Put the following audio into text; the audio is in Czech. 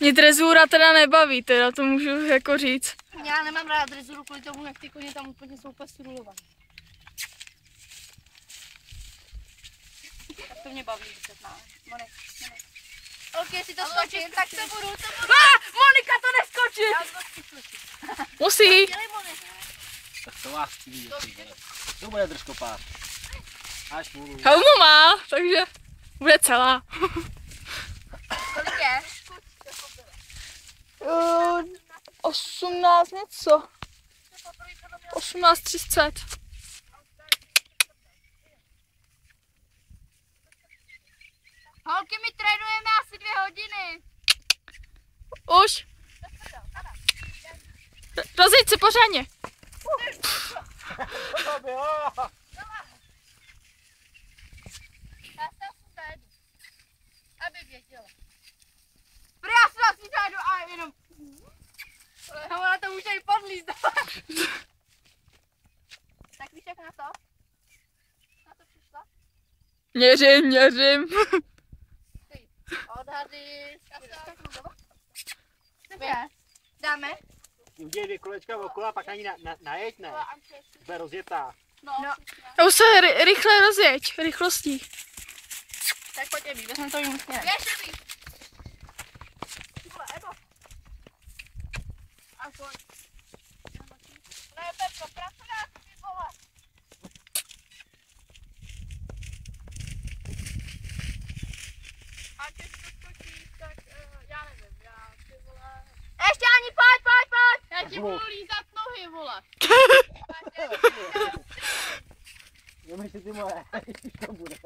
Mě drezura teda nebaví, teda to můžu jako říct. Já nemám rád drezuru kvůli tomu, jak ty koně tam úplně jsou úplně strulované. Tak to mě baví, když se zná. Moni, Moni. Ok, jestli to skočím, tak to budu, to budu. Ah, Monika to neskočí! Já to. Musí. Tak to vás chci vidět. ty vole. To bude držkopát. Až mluví. Helmu má, takže bude celá. 18 něco. 18 30. Holky, my trénujeme asi dvě hodiny. Už. Rozjeď se pořádně. Já se asi zajdu. Aby věděla. Prý já se asi zajdu a jenom... A ona to může i podlízt. tak víš jak na to? Na to přišla? Měřím, měřím. Odhady. Dáme? Udělej dvě kolečka okolo a pak ani na, na, najeď, ne? Bude rozjetá. No. no. A už se ry- rychle rozjeď, rychlostí. Tak pojď Ebi, vezmeme to směrem. Běž Ebi. Tyhle, Ebo. A pojď. Ne, Pepko, pracujá, ty vole. A když to skočíš, tak uh, já nevím, já ty vole... Ještě ani, pojď, pojď, Já budu lízat nohy, vole. Si ty moje, to bude.